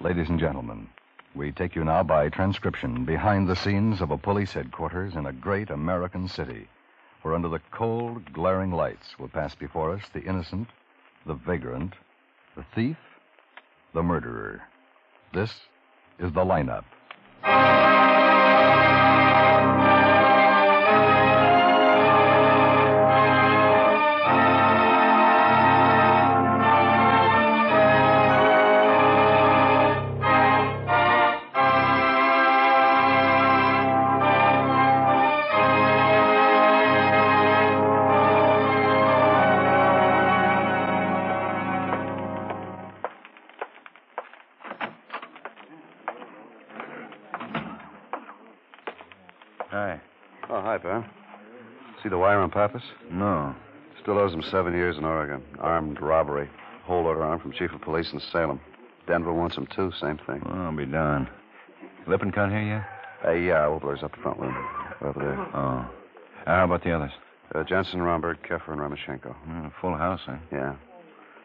Ladies and gentlemen, we take you now by transcription behind the scenes of a police headquarters in a great American city, where under the cold, glaring lights will pass before us the innocent, the vagrant, the thief, the murderer. This is the lineup. The wire on Pappas? No. Still owes him seven years in Oregon. Armed robbery. Hold order on from Chief of Police in Salem. Denver wants him, too. Same thing. Well, I'll be darned. Lippincott here yet? Uh, yeah, Obler's up the front room. Over there. Oh. Uh, how about the others? Uh, Jensen, Romberg, Keffer, and Ramachenko. Uh, full house, huh? Yeah.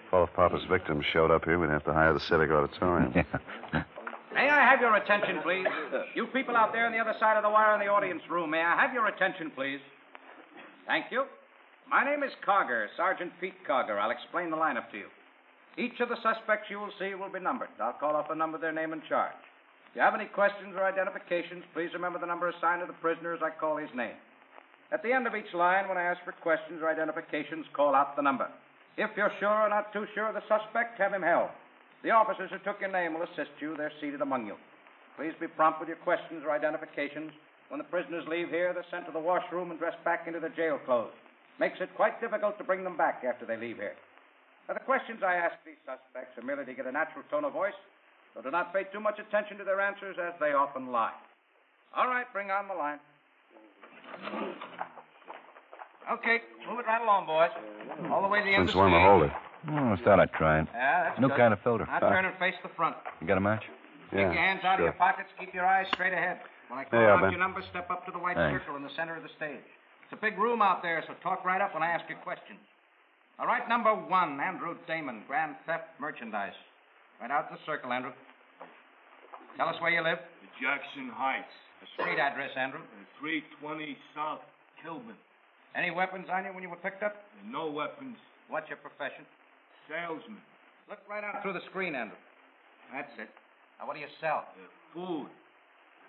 If all of Pappas' victims showed up here, we'd have to hire the Civic Auditorium. Yeah. May I have your attention, please? You people out there on the other side of the wire in the audience room, may I have your attention, please? Thank you. My name is Carger, Sergeant Pete Carger. I'll explain the lineup to you. Each of the suspects you will see will be numbered. I'll call off the number, their name, and charge. If you have any questions or identifications, please remember the number assigned to the prisoner as I call his name. At the end of each line, when I ask for questions or identifications, call out the number. If you're sure or not too sure of the suspect, have him held. The officers who took your name will assist you. They're seated among you. Please be prompt with your questions or identifications. When the prisoners leave here, they're sent to the washroom and dressed back into their jail clothes. Makes it quite difficult to bring them back after they leave here. Now, the questions I ask these suspects are merely to get a natural tone of voice, so do not pay too much attention to their answers, as they often lie. All right, bring on the line. Okay, move it right along, boys. All the way to the end Since of the when the stage. hold it? Oh, I thought I'd try it. Yeah, that's New good. kind of filter. Now turn ah. and face the front. You got a match? Take your hands out sure. of your pockets. Keep your eyes straight ahead. When I call Yeah, out Ben. your number, step up to the white Thanks. circle in the center of the stage. It's a big room out there, so talk right up when I ask you questions. All right, number one, Andrew Damon, Grand Theft Merchandise. Right out the circle, Andrew. Tell us where you live. Jackson Heights, The street address, Andrew. and 320 South Kilburn. Any weapons on you when you were picked up? No weapons, What's your profession? salesman, Look right out through the screen, Andrew. That's it. Now, what do you sell? uh, food,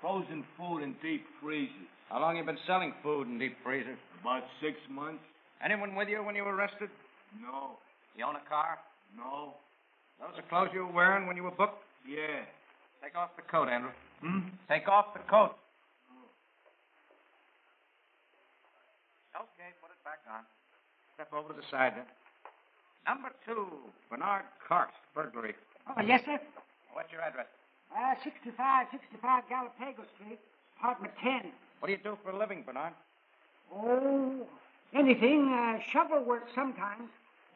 frozen food in deep freezers. How long you been selling food in deep freezers? About six months? Anyone with you when you were arrested? No, You own a car? no, Those are clothes you were wearing when you were booked? yeah. Take off the coat, Andrew. Hmm? Take off the coat. Okay, put it back on. Step over to the side then. Number two, Bernard Karst, burglary. Oh, yes, sir. What's your address? Uh, 65, 65 Galapago Street, apartment 10. What do you do for a living, Bernard? Oh, anything. Uh, shovel work sometimes.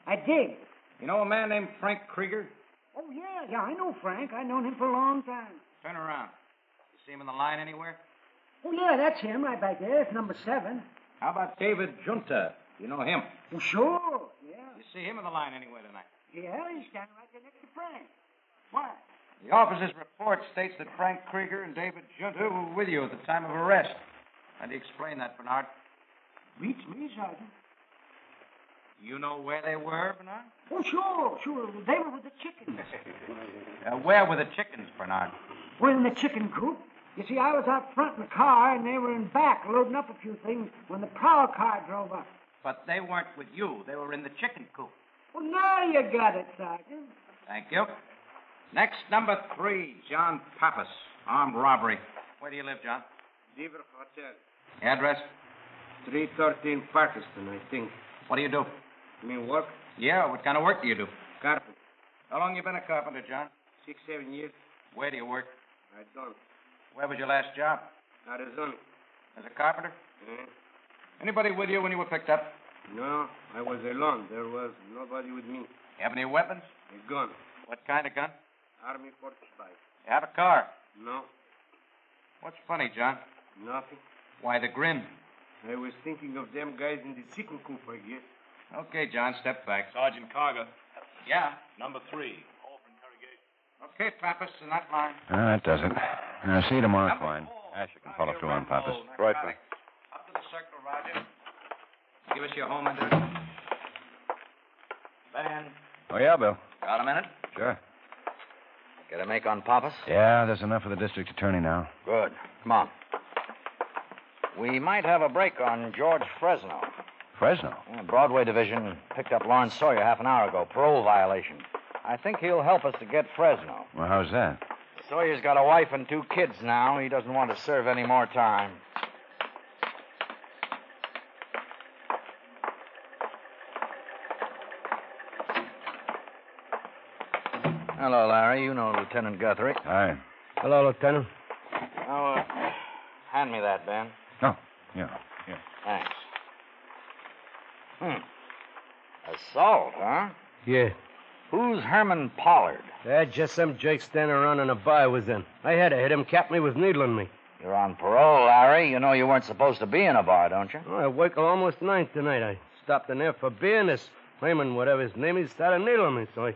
I dig. You know a man named Frank Krieger? Oh, yeah, yeah, I know Frank. I've known him for a long time. Turn around. You see him in the line anywhere? Oh, yeah, that's him right back there. It's number seven. How about David Junta? You know him? Oh, sure. Yeah. You see him in the line anywhere tonight? Yeah, he's standing right there next to Frank. Why? The officer's report states that Frank Krieger and David Junta were with you at the time of arrest. How do you explain that, Bernard? Beats me, Sergeant. You know where they were, Bernard? Oh, sure, sure. They were with the chickens. Uh, where were the chickens, Bernard? We're in the chicken coop. You see, I was out front in the car, and they were in back loading up a few things when the prowl car drove up. But they weren't with you. They were in the chicken coop. Well, now you got it, Sergeant. Thank you. Next, number three, John Pappas, armed robbery. Where do you live, John? Beaver Hotel. Address? 313 Parkerston, I think. What do you do? You mean work? Yeah, what kind of work do you do? Carpenter. How long you been a carpenter, John? Six, seven years. Where do you work? I don't. Where was your last job? Arizona. As a carpenter? Eh? Anybody with you when you were picked up? No, I was alone. There was nobody with me. You have any weapons? A gun. What kind of gun? Army 45. You have a car. No, What's funny, John? nothing. Why the grin? I was thinking of them guys in the chicken coop, I guess. Okay, John, step back. Sergeant Carger, Yeah. number three. Call for interrogation. Okay, Pappas, in that line. Uh, that does it. Uh, see you tomorrow, Klein. Asher can follow through on Pappas. Right, Frank. Up to the circle, Roger. Give us your home address. Ben. Oh, yeah, Bill. Got a minute? Sure. Get a make on Pappas? Yeah, there's enough for the district attorney now. Good. Come on. We might have a break on George Fresno. Fresno? Yeah, Broadway division picked up Lawrence Sawyer half an hour ago. Parole violation. I think he'll help us to get Fresno. Well, how's that? Sawyer's got a wife and two kids now. He doesn't want to serve any more time. Hello, Larry. You know Lieutenant Guthrie. Hi. Hello, Lieutenant. Now, uh, hand me that, Ben. Oh, yeah. Yeah. Thanks. Hmm. Assault, huh? Yeah. Who's Herman Pollard? That's just some Jake standing around in a bar I was in. I had to hit him. Capped me with needling me. You're on parole, Larry. You know you weren't supposed to be in a bar, don't you? Oh, I work till almost nine tonight. I stopped in there for beer, and this Raymond, whatever his name is, started needling me. So I,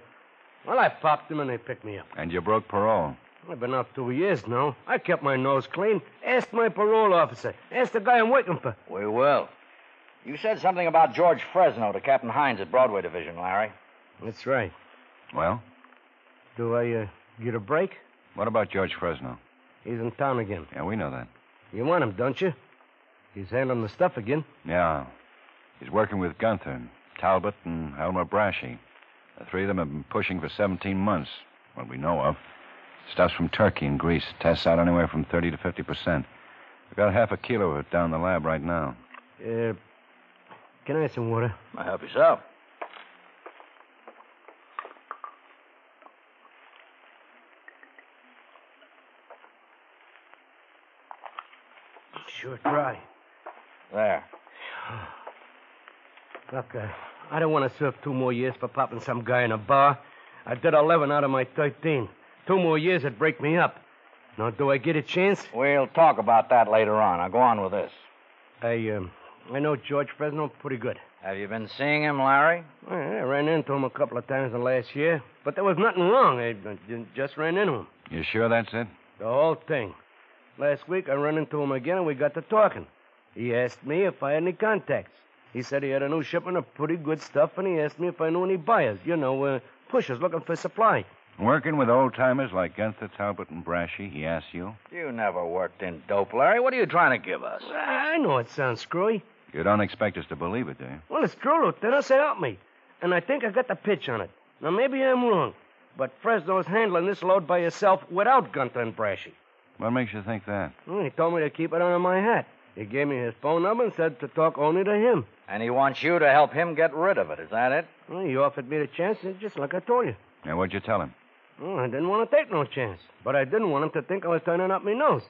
well, I popped him, and they picked me up. And you broke parole. I've been out two years now. I kept my nose clean. Asked my parole officer. Asked the guy I'm working for. We will. You said something about George Fresno to Captain Hines at Broadway Division, Larry. That's right. Well, Do I uh, get a break? what about George Fresno? He's in town again. Yeah, we know that. You want him, don't you? He's handling the stuff again. Yeah. He's working with Gunther, Talbot, and Elmer Brashy. The three of them have been pushing for 17 months, what we know of. Stuff's from Turkey and Greece. Tests out anywhere from 30 to 50 percent. We've got half a kilo of it down the lab right now. Uh, can I have some water? I help yourself. Sure dry. There. Look, uh, I don't want to serve two more years for popping some guy in a bar. I did 11 out of my 13. Two more years would break me up. Now, do I get a chance? We'll talk about that later on. I'll go on with this. I, um, I know George Fresno pretty good. Have you been seeing him, Larry? Well, I ran into him a couple of times in the last year, but there was nothing wrong. I just ran into him. You sure that's it? The whole thing. Last week, I ran into him again, and we got to talking. He asked me if I had any contacts. He said he had a new shipment of pretty good stuff, and he asked me if I knew any buyers. You know, uh, pushers looking for supply. Working with old timers like Gunther, Talbot, and Brashy, he asked you? You never worked in dope, Larry. What are you trying to give us? I know it sounds screwy. You don't expect us to believe it, do you? Well, it's true, Lieutenant. So help me. And I think I got the pitch on it. Now, maybe I'm wrong, but Fresno's handling this load by himself without Gunther and Brashy. What makes you think that? Well, he told me to keep it under my hat. He gave me his phone number and said to talk only to him. And he wants you to help him get rid of it. Is that it? Well, he offered me the chance, just like I told you. Now, what'd you tell him? Well, I didn't want to take no chance, but I didn't want him to think I was turning up my nose.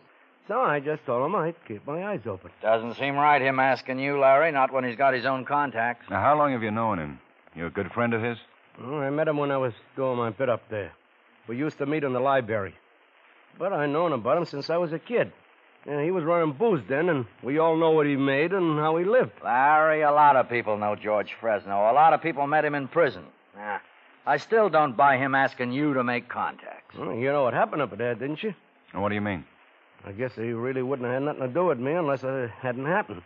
So I just told him I'd keep my eyes open. Doesn't seem right, him asking you, Larry, not when he's got his own contacts. Now, how long have you known him? You a good friend of his? Well, I met him when I was doing my bit up there. We used to meet in the library. But I've known about him since I was a kid. And he was running booze then, and we all know what he made and how he lived. Larry, a lot of people know George Fresno. A lot of people met him in prison. Nah, I still don't buy him asking you to make contacts. Well, you know what happened up there, didn't you? Now, what do you mean? I guess he really wouldn't have had nothing to do with me unless it hadn't happened.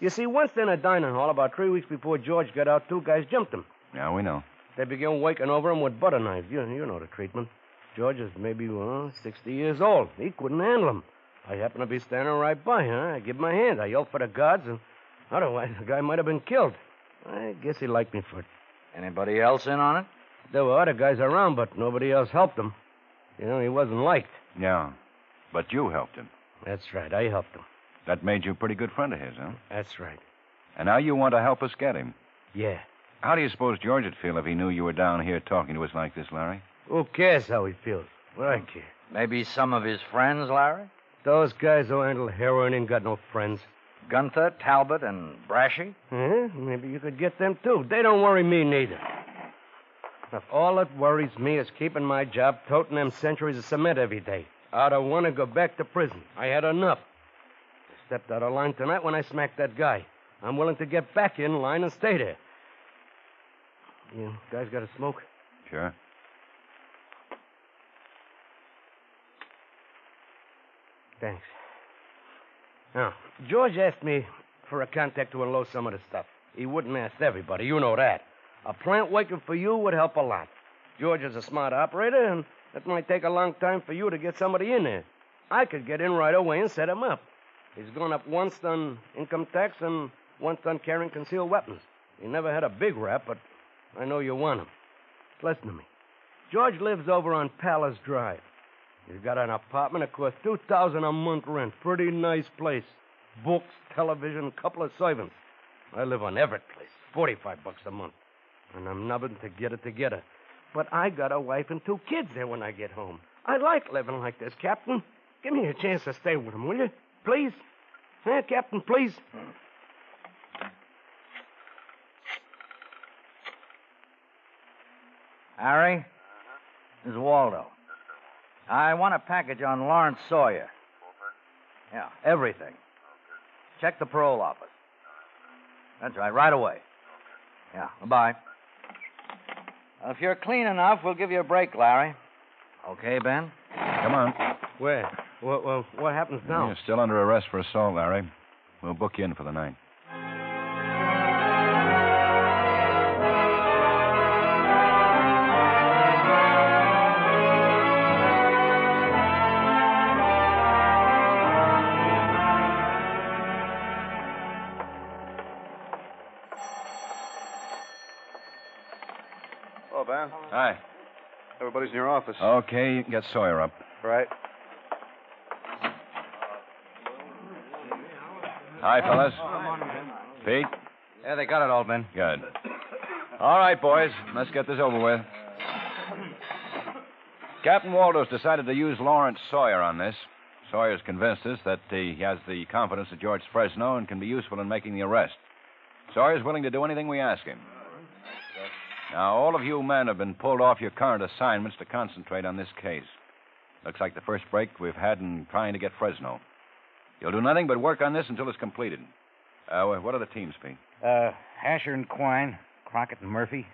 You see, once in a dining hall, about three weeks before George got out, two guys jumped him. Yeah, we know. They began waking over him with butter knives. You, you know the treatment. George is maybe, well, 60 years old. He couldn't handle him. I happened to be standing right by, huh? I give him my hand. I yelled for the guards, and otherwise the guy might have been killed. I guess he liked me for it. Anybody else in on it? There were other guys around, but nobody else helped him. You know, he wasn't liked. Yeah. But you helped him. That's right. I helped him. That made you a pretty good friend of his, huh? That's right. And now you want to help us get him. Yeah. How do you suppose George would feel if he knew you were down here talking to us like this, Larry? Who cares how he feels? Well, I care. Maybe some of his friends, Larry? Those guys who handle heroin ain't got no friends. Gunther, Talbot, and Brashy? Huh? Maybe you could get them, too. They don't worry me neither. If all that worries me is keeping my job toting them centuries of cement every day, I don't want to go back to prison. I had enough. I stepped out of line tonight when I smacked that guy. I'm willing to get back in line and stay there. You guys got a smoke? Sure. Thanks. Now, George asked me for a contact to unload some of the stuff. He wouldn't ask everybody, you know that. A plant working for you would help a lot. George is a smart operator, and it might take a long time for you to get somebody in there. I could get in right away and set him up. He's gone up once on income tax and once on carrying concealed weapons. He never had a big rap, but I know you want him. Listen to me. George lives over on Palace Drive. He's got an apartment that costs two thousand a month rent. Pretty nice place. Books, television, couple of servants. I live on Everett Place. Forty-five bucks a month. And I'm nubbing to get it together. But I got a wife and two kids there when I get home. I like living like this, Captain. Give me a chance to stay with them, will you? Please? Huh, Captain, please? Harry? This is Waldo. I want a package on Lawrence Sawyer. Yeah, everything. Check the parole office. That's right, right away. Yeah, bye. If you're clean enough, we'll give you a break, Larry. Okay, Ben? Come on. Where? Well, well what happens now? You're still under arrest for assault, Larry. We'll book you in for the night. Your office. Okay, you can get Sawyer up. Right. Hi, fellas. Pete? Yeah, they got it all, Ben. Good. All right, boys. Let's get this over with. Captain Waldo's decided to use Lawrence Sawyer on this. Sawyer's convinced us that he has the confidence of George Fresno and can be useful in making the arrest. Sawyer's willing to do anything we ask him. Now, all of you men have been pulled off your current assignments to concentrate on this case. Looks like the first break we've had in trying to get Fresno. You'll do nothing but work on this until it's completed. Uh, what are the teams, Pete? Uh, Asher and Quine, Crockett and Murphy,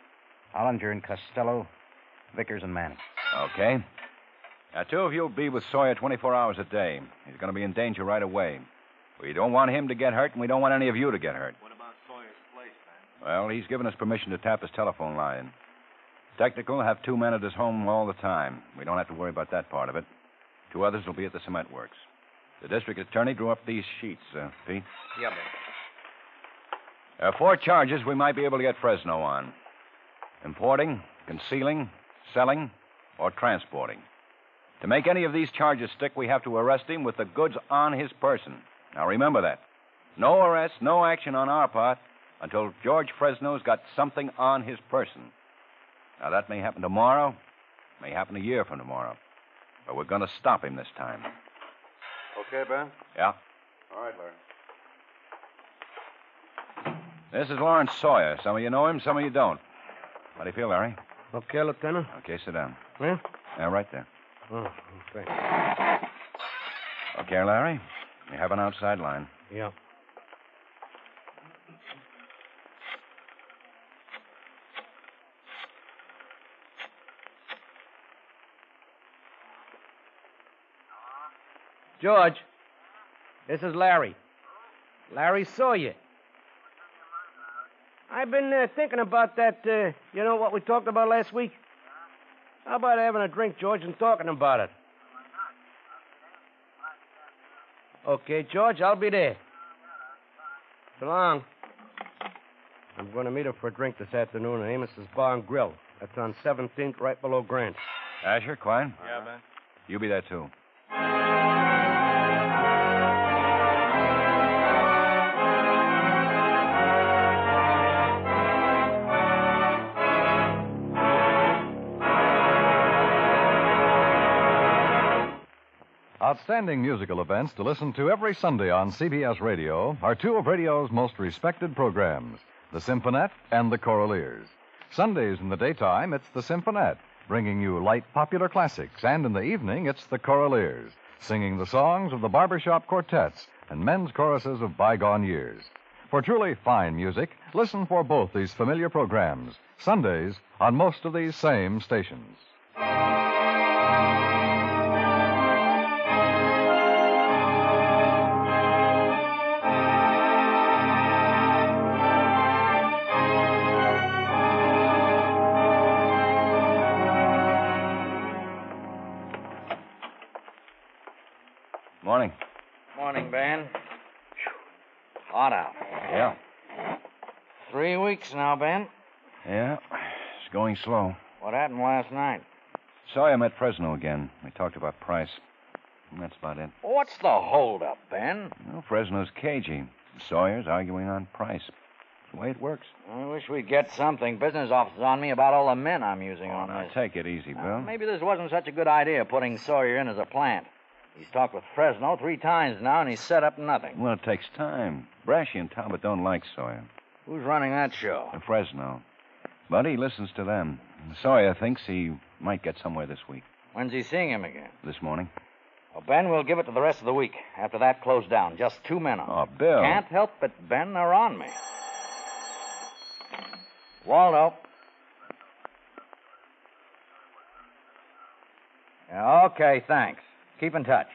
Hollinger and Costello, Vickers and Manning. Okay. Now, two of you will be with Sawyer 24 hours a day. He's going to be in danger right away. We don't want him to get hurt, and we don't want any of you to get hurt. What about Sawyer's place, man? Well, he's given us permission to tap his telephone line. Technical have two men at his home all the time. We don't have to worry about that part of it. Two others will be at the cement works. The district attorney drew up these sheets, uh, Pete. Yeah, man. There are four charges we might be able to get Fresno on importing, concealing, selling, or transporting. To make any of these charges stick, we have to arrest him with the goods on his person. Now remember that. No arrest, no action on our part until George Fresno's got something on his person. Now that may happen tomorrow, may happen a year from tomorrow. But we're going to stop him this time. Okay, Ben? Yeah? All right, Larry. This is Lawrence Sawyer. Some of you know him, some of you don't. How do you feel, Larry? Okay, Lieutenant? Okay, sit down. Yeah? Yeah, right there. Oh, okay. Okay, Larry. We have an outside line. Yeah. George, this is Larry. Larry Sawyer. I've been uh, thinking about that, uh, you know, what we talked about last week? How about having a drink, George, and talking about it? Okay, George, I'll be there. So long. I'm going to meet him for a drink this afternoon at Amos's Bar and Grill. That's on 17th, right below Grant. Asher, Quine, Yeah, man. you be there too. Outstanding musical events to listen to every Sunday on CBS Radio are two of radio's most respected programs, the Symphonette and the Choraleers. Sundays in the daytime, it's the Symphonette, bringing you light popular classics, and in the evening, it's the Choraleers, singing the songs of the barbershop quartets and men's choruses of bygone years. For truly fine music, listen for both these familiar programs, Sundays on most of these same stations. Weeks now, Ben. Yeah. It's going slow. What happened last night? Sawyer met Fresno again. We talked about price. And that's about it. What's the holdup, Ben? Well, Fresno's cagey. Sawyer's arguing on price. It's the way it works. I wish we'd get something. Business office is on me about all the men I'm using oh, on Now, this. take it easy, uh, Bill. Maybe this wasn't such a good idea, putting Sawyer in as a plant. He's talked with Fresno three times now, and he's set up nothing. Well, it takes time. Brashy and Talbot don't like Sawyer. Who's running that show? And Fresno. Buddy listens to them. Sawyer thinks he might get somewhere this week. When's he seeing him again? This morning. Well, Ben, we'll give it to the rest of the week. After that, close down. Just two men on. Oh, Bill. Can't help it, Ben. They're on me. Waldo. Yeah, Okay, thanks. Keep in touch.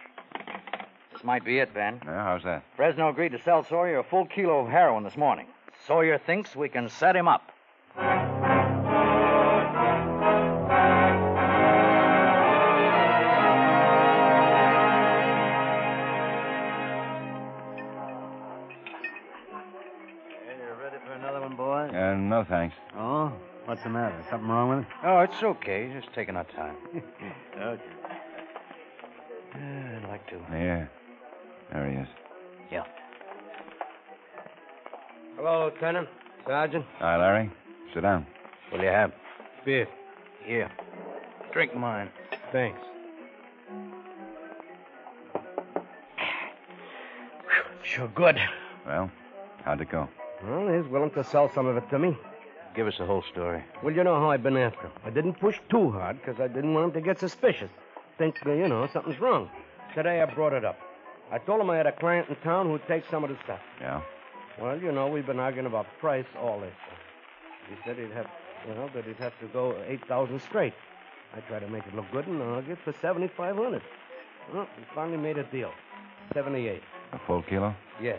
This might be it, Ben. Yeah, how's that? Fresno agreed to sell Sawyer a full kilo of heroin this morning. Sawyer thinks we can set him up. you ready for another one, boy? Uh, no, thanks. Oh? What's the matter? Something wrong with it? Oh, it's okay. Just taking our time. Okay. Yeah, I'd like to. Yeah. There he is. Yeah. Hello, Lieutenant. Sergeant. Hi, Larry. Sit down. What'll you have? Beer. Here. Drink mine. Thanks. Sure good. Well, how'd it go? Well, he's willing to sell some of it to me. Give us the whole story. Well, you know how I've been after him. I didn't push too hard because I didn't want him to get suspicious. Think, uh, you know, something's wrong. Today I brought it up. I told him I had a client in town who'd take some of the stuff. Yeah? Well, you know, we've been arguing about price all this. He said he'd have, you know, that he'd have to go 8000 straight. I tried to make it look good and argued for 7500 Well, we finally made a deal. 78 A full kilo? Yeah.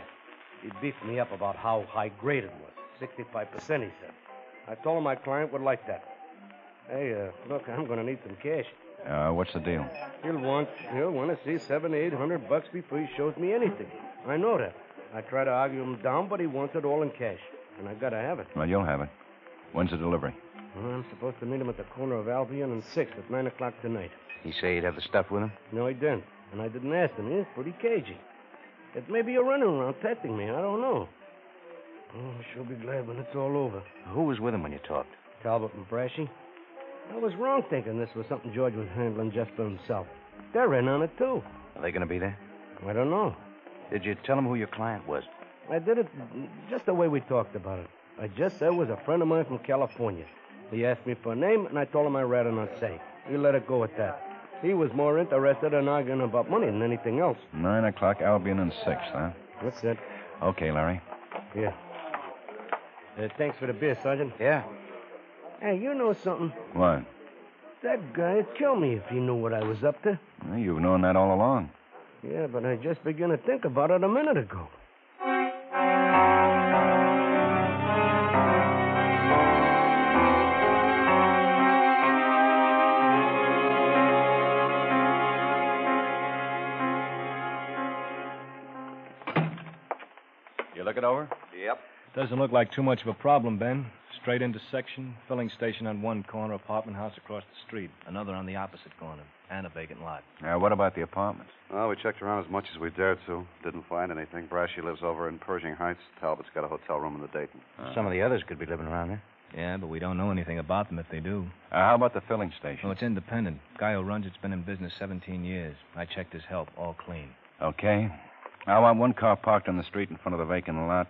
He beefed me up about how high grade it was. 65%, he said. I told him my client would like that. Hey, uh, look, I'm going to need some cash. Uh, what's the deal? He'll want, he'll want to see seven, eight hundred bucks before he shows me anything. I know that. I try to argue him down, but he wants it all in cash. And I've got to have it. Well, you'll have it. When's the delivery? Well, I'm supposed to meet him at the corner of Albion and 6th at 9 o'clock tonight. He say he'd have the stuff with him? No, he didn't. And I didn't ask him. He's pretty cagey. It may be a running around testing me. I don't know. Oh, she'll be glad when it's all over. Who was with him when you talked? Talbot and Brashy. I was wrong thinking this was something George was handling just for himself. They're in on it, too. Are they going to be there? I don't know. Did you tell him who your client was? I did it just the way we talked about it. I just said it was a friend of mine from California. He asked me for a name, and I told him I'd rather not say. We let it go at that. He was more interested in arguing about money than anything else. Nine o'clock, Albion and six, huh? That's it. Okay, Larry. Yeah. Uh, thanks for the beer, Sergeant. Yeah. Hey, you know something? What? That guy'd kill me if he knew what I was up to. Well, you've known that all along. Yeah, but I just began to think about it a minute ago. You look it over? Yep. Doesn't look like too much of a problem, Ben. Straight intersection, filling station on one corner, apartment house across the street, another on the opposite corner, and a vacant lot. Now, what about the apartments? Well, we checked around as much as we dared to. Didn't find anything. Brashy lives over in Pershing Heights. Talbot's got a hotel room in the Dayton. Some of the others could be living around there. Yeah, but we don't know anything about them if they do. Uh, how about the filling station? Oh, it's independent. Guy who runs it's been in business 17 years. I checked his help, all clean. Okay. I want one car parked on the street in front of the vacant lot,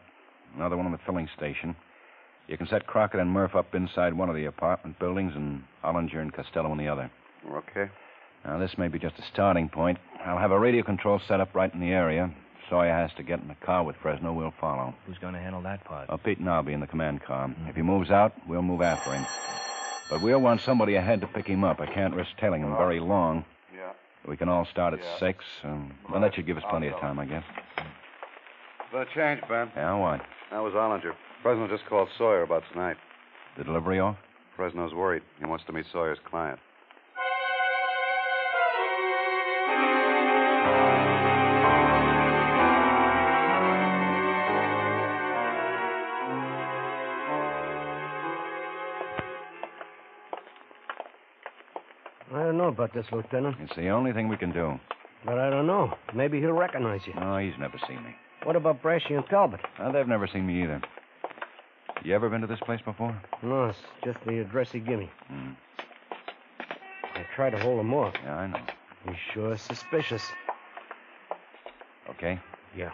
another one on the filling station. You can set Crockett and Murph up inside one of the apartment buildings and Ollinger and Costello in the other. Okay. Now, this may be just a starting point. I'll have a radio control set up right in the area. Sawyer has to get in the car with Fresno. We'll follow. Who's going to handle that part? Uh, Pete and I'll be in the command car. If he moves out, we'll move after him. But we'll want somebody ahead to pick him up. I can't risk tailing him very long. Yeah. We can all start at Yeah. six. Um, well, that should give us plenty of time, I guess. Been a change, Ben. Yeah, what? That was Ollinger. Fresno just called Sawyer about tonight. The delivery off? Fresno's worried. He wants to meet Sawyer's client. I don't know about this, Lieutenant. It's the only thing we can do. But I don't know. Maybe he'll recognize you. No, he's never seen me. What about Brashy and Talbot? Uh, they've never seen me either. You ever been to this place before? No, it's just the address he gave me. Hmm. I tried to hold him off. Yeah, I know. He's sure suspicious. Okay? Yeah.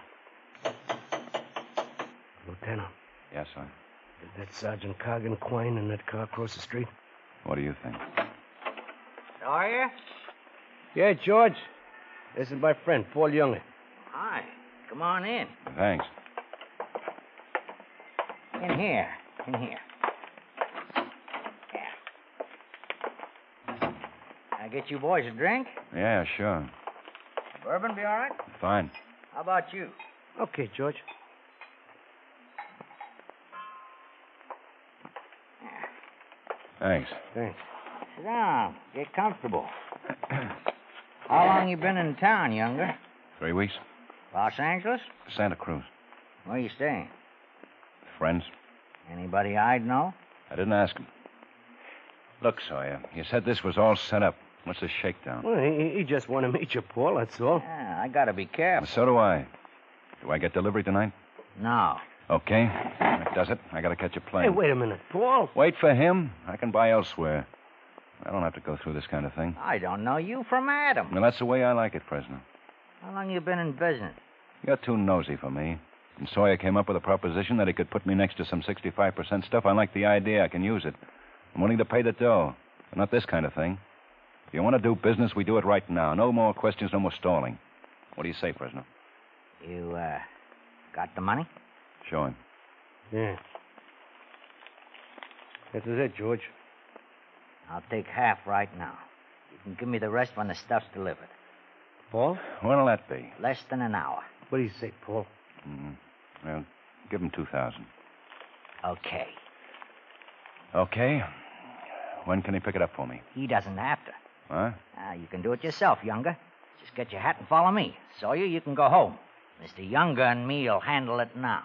Lieutenant, Yes, sir. is that Sergeant Cargan Quine in that car across the street? What do you think? Are you? Yeah, George. This is my friend, Paul Younger. Hi. Come on in. Thanks. In here. In here. Yeah. I get you boys a drink? Yeah, sure. Bourbon be all right? Fine. How about you? Okay, George. Thanks. Thanks. Sit down. Get comfortable. How long you been in town, Younger? Three weeks? Los Angeles? Santa Cruz. Where you staying? Friends? Anybody I'd know? I didn't ask him. Look, Sawyer, you said this was all set up. What's the shakedown? Well, he, he just want to meet you, Paul, that's all. Yeah, I gotta be careful. So do I. Do I get delivery tonight? No. Okay. That does it. I gotta catch a plane. Hey, wait a minute, Paul. Wait for him. I can buy elsewhere. I don't have to go through this kind of thing. I don't know you from Adam. Well, that's the way I like it, Fresno. How long you been in business? You're too nosy for me. And Sawyer came up with a proposition that he could put me next to some 65% stuff. I like the idea. I can use it. I'm willing to pay the dough. But not this kind of thing. If you want to do business, we do it right now. No more questions, no more stalling. What do you say, Fresno? You, uh, got the money? Show him. Yeah. This is it, George. I'll take half right now. You can give me the rest when the stuff's delivered. Paul? When'll that be? Less than an hour. What do you say, Paul? Mm-hmm. Well, give him 2000 Okay. Okay. When can he pick it up for me? He doesn't have to. Huh? Ah, you can do it yourself, Younger. Just get your hat and follow me. Sawyer, you can go home. Mr. Younger and me'll handle it now.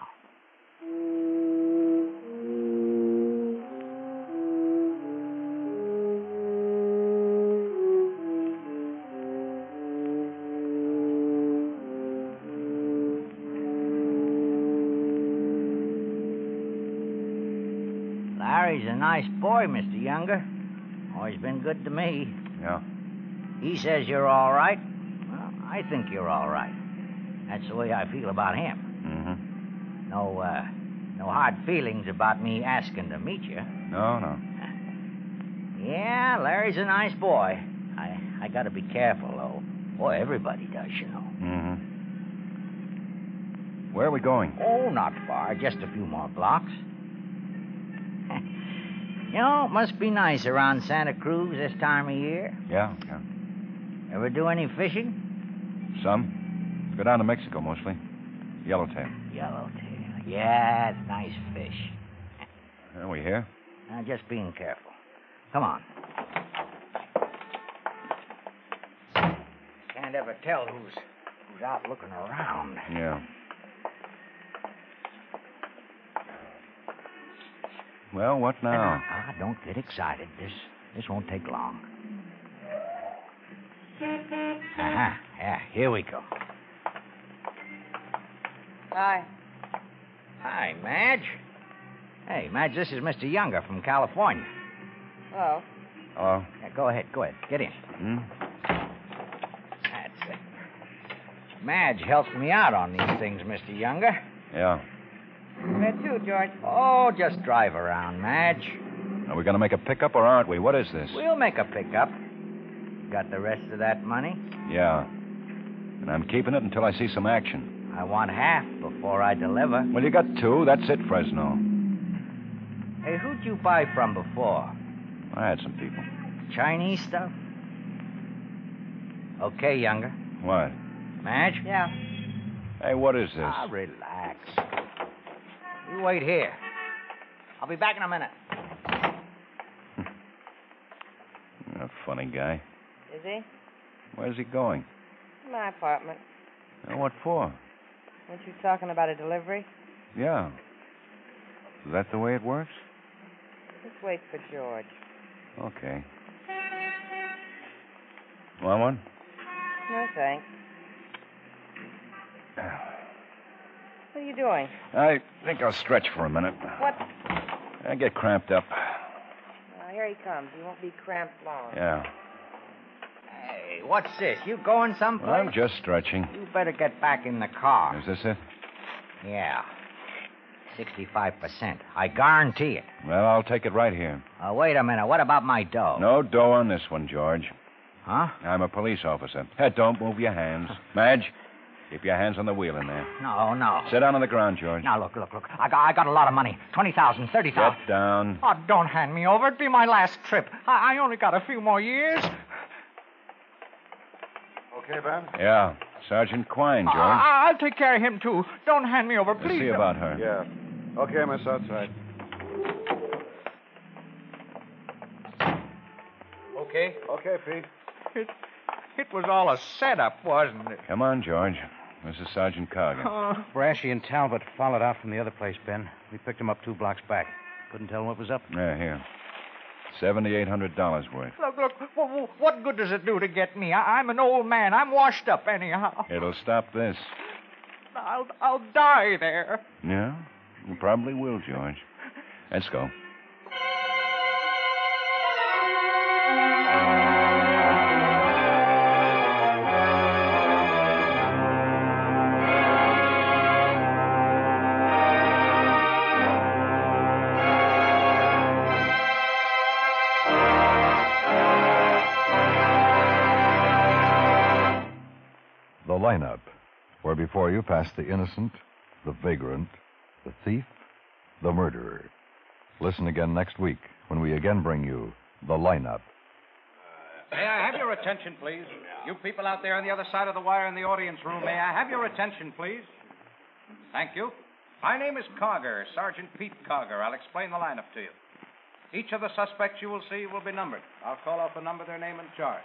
Boy, Mr. Younger. Always been good to me. Yeah. He says you're all right. Well, I think you're all right. That's the way I feel about him. Mm-hmm. No, uh, no hard feelings about me asking to meet you. No, no. Yeah, Larry's a nice boy. I, I gotta be careful, though. Boy, everybody does, you know. Mm-hmm. Where are we going? Oh, not far. Just a few more blocks. You know, it must be nice around Santa Cruz this time of year. Yeah, yeah. Ever do any fishing? Some. Go down to Mexico mostly. Yellowtail. Yellowtail. Yeah, it's nice fish. Are we here? Now, just being careful. Come on. Can't ever tell who's who's out looking around. Yeah. Well, what now? Ah, don't get excited. This this won't take long. Uh-huh. Yeah, here we go. Hi. Hi, Madge. Hey, Madge, this is Mr. Younger from California. Hello. Hello. Yeah, go ahead, go ahead. Get in. Hmm? That's it. Madge helps me out on these things, Mr. Younger. Yeah. Where to, George? Oh, just drive around, Madge. Are we going to make a pickup or aren't we? What is this? We'll make a pickup. Got the rest of that money? Yeah. And I'm keeping it until I see some action. I want half before I deliver. Well, you got two. That's it, Fresno. Hey, who'd you buy from before? I had some people. Chinese stuff? Okay, Younger. What? Madge? Yeah. Hey, what is this? Ah, relax. You wait here. I'll be back in a minute. A funny guy. Is he? Where's he going? My apartment. What for? Weren't you talking about a delivery? Yeah. Is that the way it works? Just wait for George. Okay. Want one? No, thanks. Ah. What are you doing? I think I'll stretch for a minute. What? I get cramped up. Oh, here he comes. He won't be cramped long. Yeah. Hey, what's this? You going someplace? I'm just stretching. You better get back in the car. Is this it? Yeah. 65%. I guarantee it. Well, I'll take it right here. Uh, wait a minute. What about my dough? No dough on this one, George. Huh? I'm a police officer. Hey, don't move your hands. Madge, keep your hands on the wheel in there. No, no. Sit down on the ground, George. Now, look, look, look. I got, I got a lot of money. 20000 30000 Sit down. Oh, don't hand me over. It'd be my last trip. I, I only got a few more years. Okay, Ben? Yeah. Sergeant Quine, George. I, I'll take care of him, too. Don't hand me over, Let's please. see don't. about her. Yeah. Okay, miss, outside. Okay? Okay, Pete. It, it was all a setup, wasn't it? Come on, George. This is Sergeant Carger. Oh. Brashy and Talbot followed out from the other place, Ben. We picked them up two blocks back. Couldn't tell what was up. Yeah, here. $7,800 worth. Look, look. What, what good does it do to get me? I, I'm an old man. I'm washed up anyhow. It'll stop this. I'll, I'll die there. Yeah? You probably will, George. Let's go. Before you pass the innocent, the vagrant, the thief, the murderer. Listen again next week when we again bring you the lineup. Uh, may I have your attention, please? You people out there on the other side of the wire in the audience room, may I have your attention, please? Thank you. My name is Carger, Sergeant Pete Carger. I'll explain the lineup to you. Each of the suspects you will see will be numbered. I'll call out the number, their name, and charge.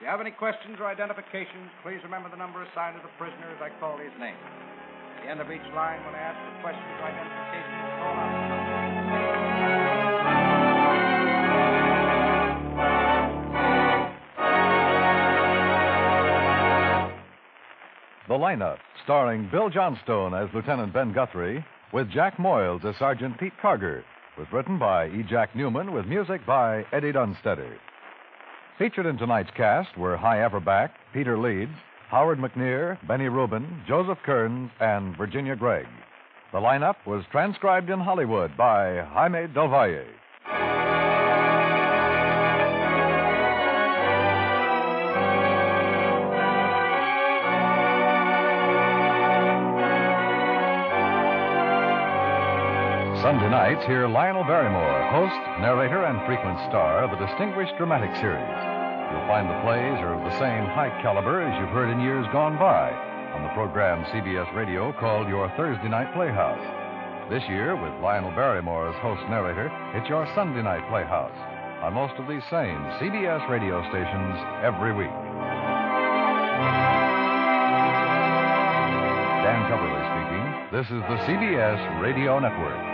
If you have any questions or identifications, please remember the number assigned to the prisoner as I call his name. At the end of each line, when I ask for questions or identifications, call out the lineup, starring Bill Johnstone as Lieutenant Ben Guthrie, with Jack Moyles as Sergeant Pete Carger, was written by E. Jack Neuman with music by Eddie Dunstedter. Featured in tonight's cast were Hy Averback, Peter Leeds, Howard McNear, Benny Rubin, Joseph Kearns, and Virginia Gregg. The lineup was transcribed in Hollywood by Jaime Del Valle. Sunday nights, hear Lionel Barrymore, host, narrator, and frequent star of the distinguished dramatic series. You'll find the plays are of the same high caliber as you've heard in years gone by on the program CBS Radio called Your Thursday Night Playhouse. This year, with Lionel Barrymore as host narrator, it's your Sunday Night Playhouse on most of these same CBS radio stations every week. Dan Cubberly speaking. This is the CBS Radio Network.